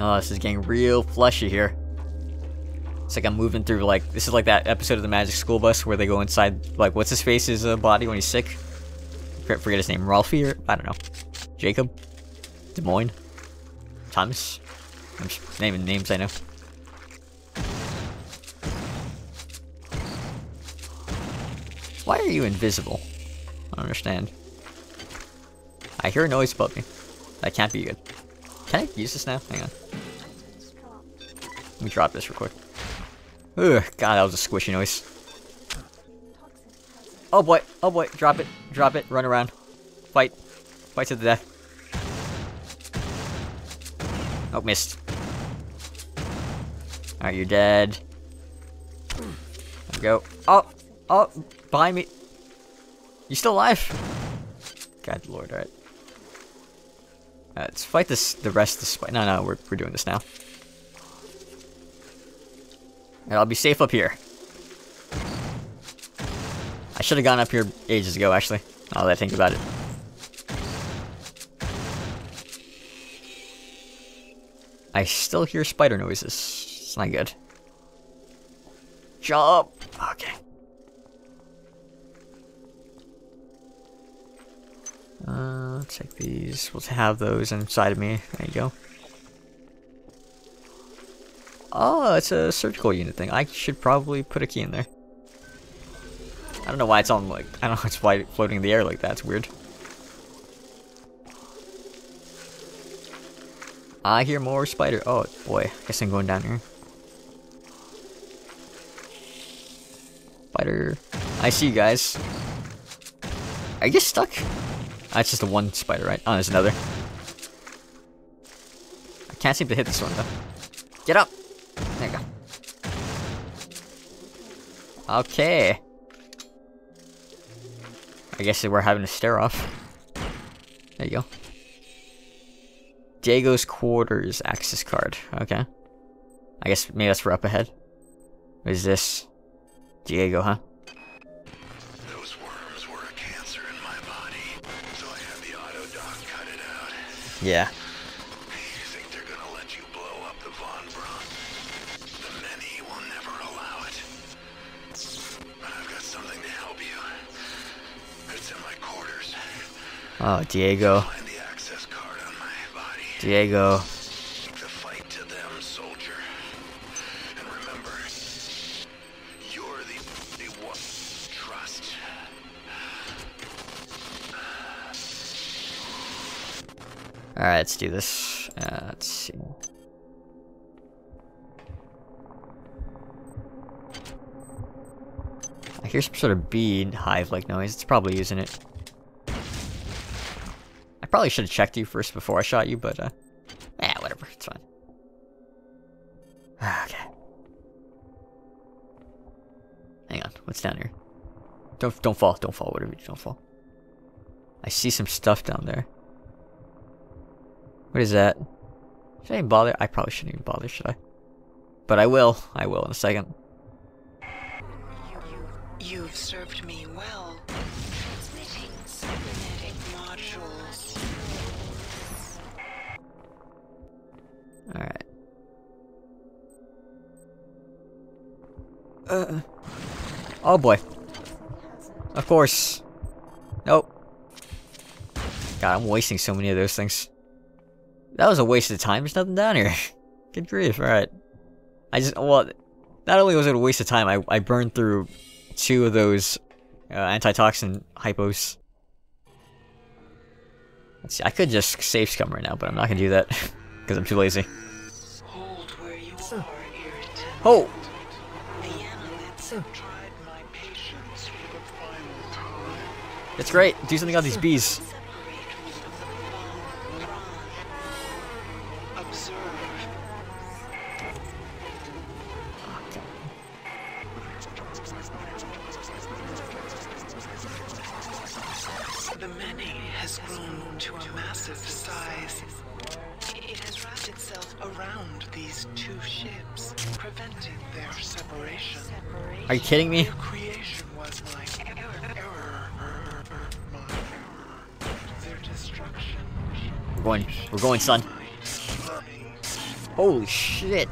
Oh, this is getting real fleshy here. It's like I'm moving through like this is like that episode of the Magic School Bus where they go inside like what's his face's uh, body when he's sick. Forget his name, Ralphie or I don't know, Jacob, Des Moines, Thomas. I'm naming names I know. Why are you invisible? I don't understand. I hear a noise above me. That can't be good. Can I use this now? Hang on. Let me drop this real quick. Ugh, God, that was a squishy noise. Oh boy, oh boy, drop it, drop it, run around. Fight. Fight to the death. Oh, missed. Alright, you're dead. Go. Oh, oh, behind me. You still alive? God lord, alright. Let's fight this, the rest of the spider. No, no, we're, we're doing this now. And I'll be safe up here. I should have gone up here ages ago, actually. Now that I think about it. I still hear spider noises. It's not good. Jump! Okay. Uh, check these. We'll have those inside of me. There you go. Oh, it's a surgical unit thing. I should probably put a key in there. I don't know why it's on like I don't know it's why floating in the air like that. It's weird. I hear more spider. Oh boy, I guess I'm going down here. Spider. I see you guys. Are you stuck? That's ah, just a one spider, right? Oh, there's another. I can't seem to hit this one though. Get up! There you go. Okay. I guess we're having a stare off. There you go. Diego's quarters access card. Okay. I guess maybe that's for up ahead. What is this? Diego, huh? Those worms were a cancer in my body, so I had the auto doc cut it out. Yeah. One Diego. Diego. Alright, let's do this. Uh, let's see. I hear some sort of bead hive-like noise. It's probably using it. Probably should have checked you first before I shot you, but, uh... yeah, whatever. It's fine. Okay. Hang on. What's down here? Don't, don't fall. Don't fall. Whatever you do, don't fall. I see some stuff down there. What is that? Should I even bother? I probably shouldn't even bother, should I? But I will. I will in a second. You've served me well. Uh. Oh boy. Of course. Nope. God, I'm wasting so many of those things. That was a waste of time. There's nothing down here. Good grief. Alright. I just, well, not only was it a waste of time, I, I burned through two of those uh, antitoxin hypos. Let's see, I could just save scum right now, but I'm not gonna do that because I'm too lazy. Hold where you are, irritant. Oh! Time. It's great. Do something about these bees. Their me? We're going. We're going, son. Holy shit.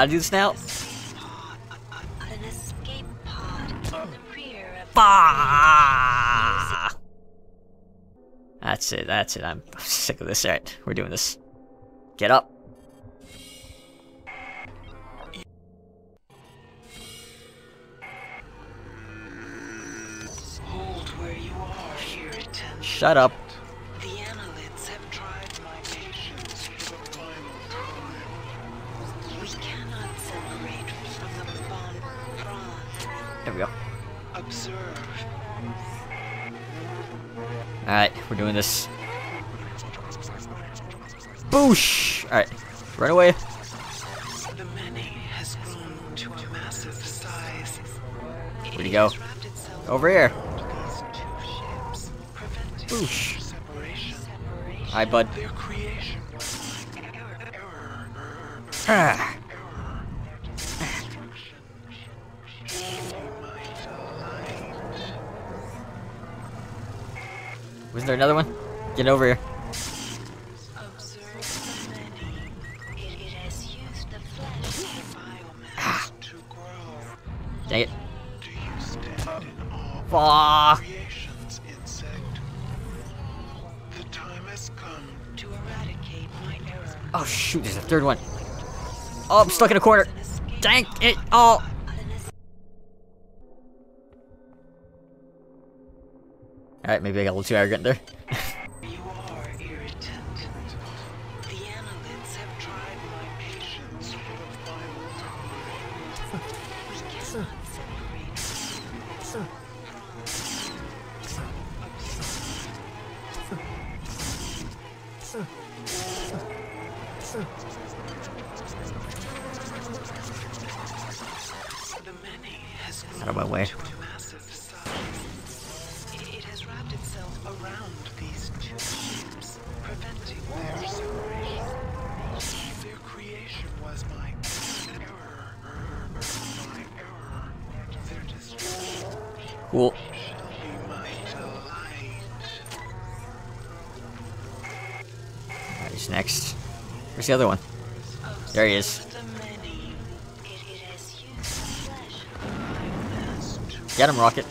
Gotta do this now? Bah! That's it, that's it. I'm sick of this. Alright, we're doing this. Get up. Hold where you are, irritant. Shut up. There we go. Observe. Alright, we're doing this. Boosh! Alright, run away. The many has grown to a massive size. Where'd he go? It has wrapped itself Over here. around these two ships, preventing Boosh. Hi, bud. Ah. Wasn't there another one? Get over here. Dang it. Fuck. Oh shoot, there's a third one. Oh, I'm stuck in a corner. An Dang it. Oh. Alright, maybe I got a little too arrogant there. Cool. Alright, who's next? Where's the other one? There he is. Get him, Rocket.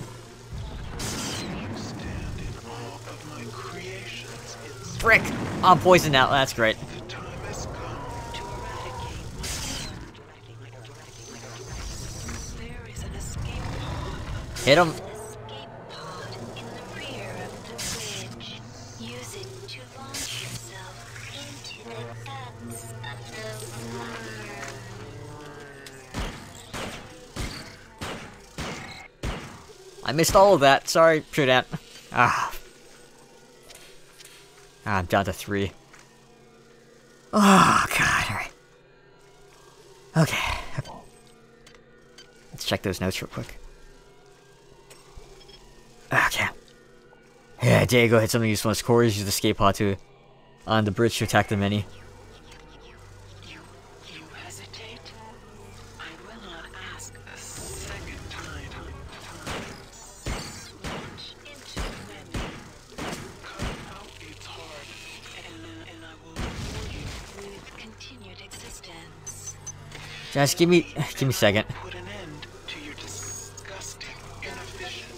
Frick! I'm poisoned now. That's great. the time I missed all of that. Sorry, SHODAN. Ah. ah. I'm down to three. Oh, God. Alright. Okay. Let's check those notes real quick. Okay. Yeah, Diego hit something useful in his cores. Use the escape pod to on the bridge to attack the many. Guys, give me give me a second. Put an end to your disgusting, inefficient.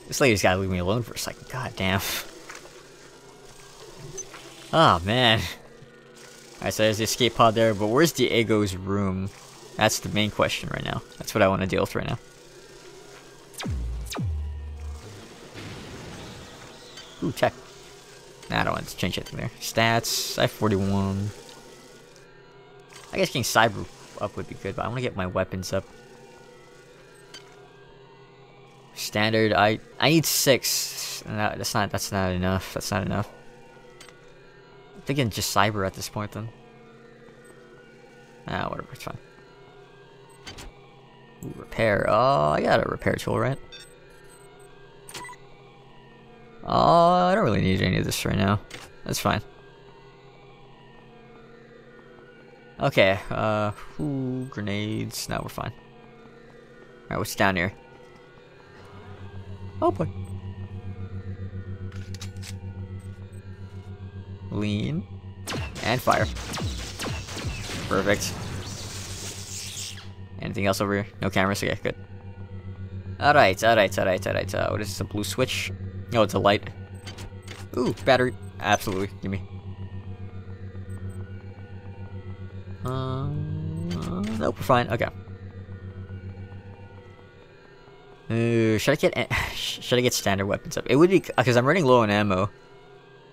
This lady's gotta leave me alone for a second. God damn. Oh man. Alright, so there's the escape pod there, but where's Diego's room? That's the main question right now. That's what I want to deal with right now. Ooh. Nah, I don't want to change anything there. Stats, I have 41. I guess getting cyber up would be good, but I want to get my weapons up. Standard, I I need six. No, that's not that's not enough. That's not enough. I'm thinking just cyber at this point then. Ah, whatever, it's fine. Ooh, repair. Oh, I got a repair tool, right? Oh, I don't really need any of this right now. That's fine. Okay, uh, ooh, grenades. Now we're fine. Alright, what's down here? Oh boy. Lean. And fire. Perfect. Anything else over here? No cameras? Okay, good. Alright, alright, alright, alright. Uh, what is this? A blue switch? No, it's a light. Ooh, battery. Absolutely. Give me. Um, uh, nope, we're fine. Okay. Uh, should I get should I get standard weapons up? It would be because I'm running low on ammo,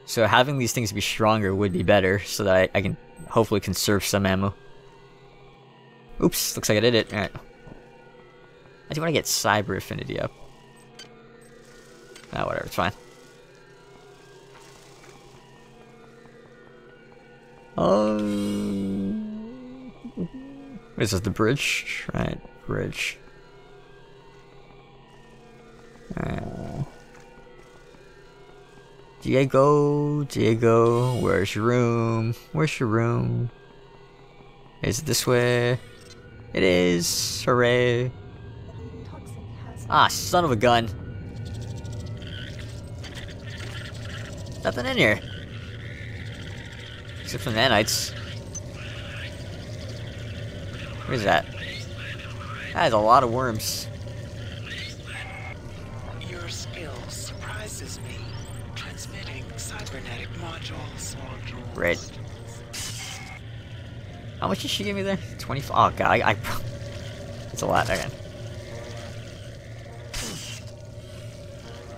so having these things be stronger would be better, so that I, I can hopefully conserve some ammo. Oops, looks like I did it. All right. I do want to get cyber affinity up. Ah, whatever, it's fine. Um, this is the bridge, right? Bridge. Uh, Diego, Diego, where's your room? Where's your room? Is it this way? It is. Hooray. Ah, son of a gun. Nothing in here. Except for nanites. What is that? That is a lot of worms. Your skill surprises me. Transmitting cybernetic modules. Great. How much did she give me there? 25. Oh god, I. I it's a lot again.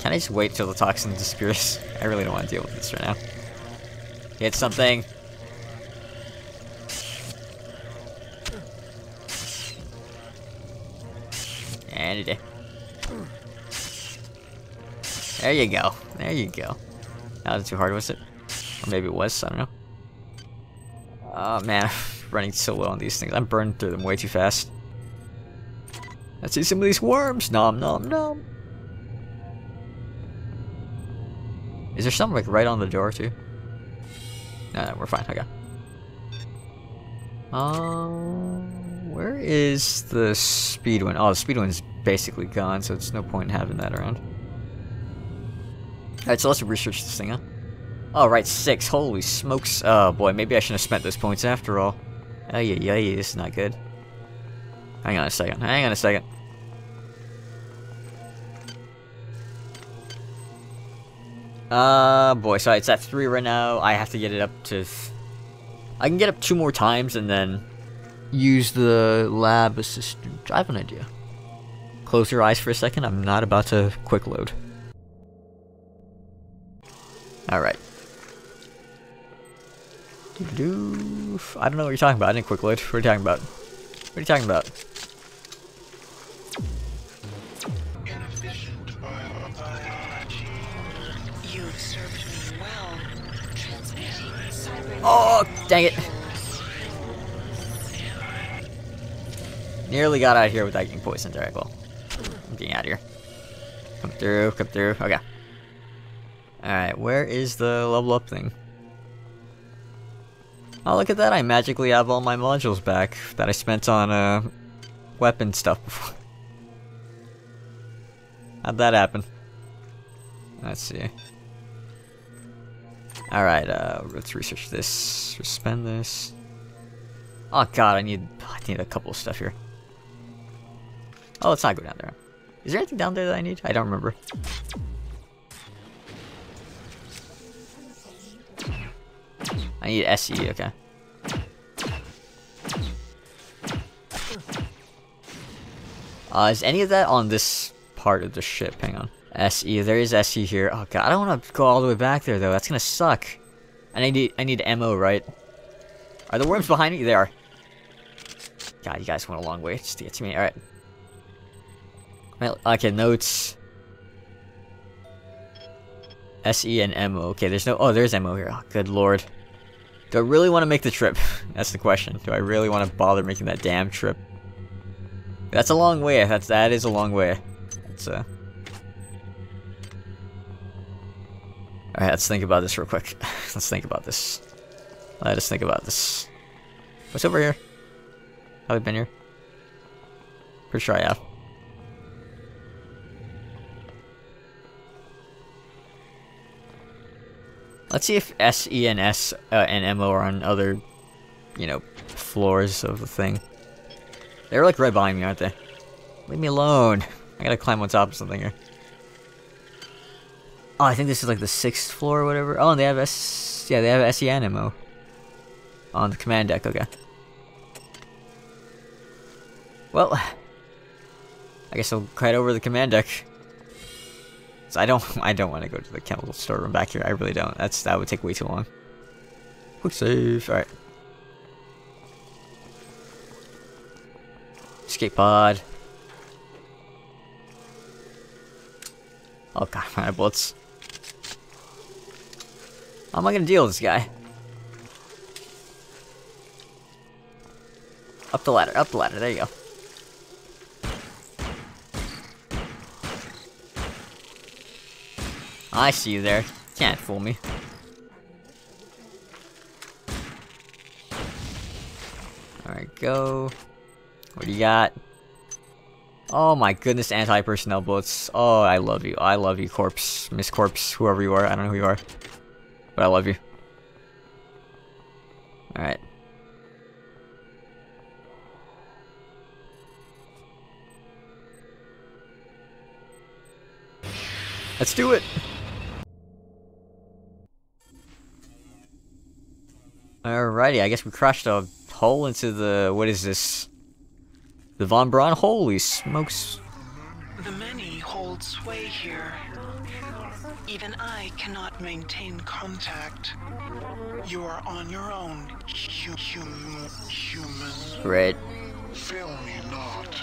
Can I just wait till the toxin disappears? I really don't want to deal with this right now. Hit something. And. There you go. There you go. That wasn't too hard, was it? Or maybe it was, I don't know. Oh man, running so low on these things. I'm burning through them way too fast. Let's see some of these worms. Nom nom nom. Is there something like right on the door too? No, no we're fine. Okay. Um, where is the speed one? Oh, the speed one's basically gone, so it's no point in having that around. Alright, so let's research this thing, huh? Alright, six. Holy smokes. Oh, boy, maybe I shouldn't have spent those points after all. Oh, yeah, yeah, yeah, this is not good. Hang on a second. Hang on a second. Uh, boy, so it's at three right now. I have to get it up to... I can get up two more times and then use the lab assistant. I have an idea. Close your eyes for a second. I'm not about to quick load. Alright. I don't know what you're talking about. I didn't quick load. What are you talking about? What are you talking about? Oh, dang it. Nearly got out of here without getting poisoned. Alright, well. I'm getting out of here. Come through, come through. Okay. Alright, where is the level up thing? Oh, look at that. I magically have all my modules back that I spent on, uh, weapon stuff before. How'd that happen? Let's see. Alright, uh, let's research this. Suspend this. Oh god, I need, I need a couple of stuff here. Oh, let's not go down there. Is there anything down there that I need? I don't remember. I need SE, okay. Uh, is any of that on this part of the ship? Hang on. SE, there is SE here. Oh god, I don't want to go all the way back there though. That's gonna suck. And I need, I need ammo, right? Are the worms behind me? They are. God, you guys went a long way just to get to me. Alright. Well, okay, notes. SE and ammo. Okay, there's no... Oh, there's ammo here. Oh, good lord. Do I really want to make the trip? That's the question. Do I really want to bother making that damn trip? That's a long way. That's that is a long way. That's uh. All right, let's think about this real quick. let's think about this. Let us think about this. What's over here? Have I been here? Pretty sure I have. Let's see if S, E, and S uh, and M O are on other, you know, floors of the thing. They're like right behind me, aren't they? Leave me alone. I gotta climb on top of something here. Oh, I think this is like the sixth floor or whatever. Oh, and they have S. Yeah, they have SE and MO on the command deck. Okay. Well, I guess I'll head over the command deck. So I don't, I don't want to go to the chemical storeroom back here. I really don't. That's that would take way too long. Quick save. All right. Escape pod. Oh god, my bullets. How am I gonna deal with this guy? Up the ladder, up the ladder, there you go. I see you there. Can't fool me. Alright, go. What do you got? Oh my goodness, anti-personnel bullets. Oh, I love you. I love you, Corpse. Miss Corpse, whoever you are. I don't know who you are. But I love you. Alright. Let's do it! Alrighty, I guess we crashed a hole into the... what is this? The Von Braun? Holy smokes. The many hold sway here. Even I cannot maintain contact. You are on your own, hu- hum- human. Right. Fail me not.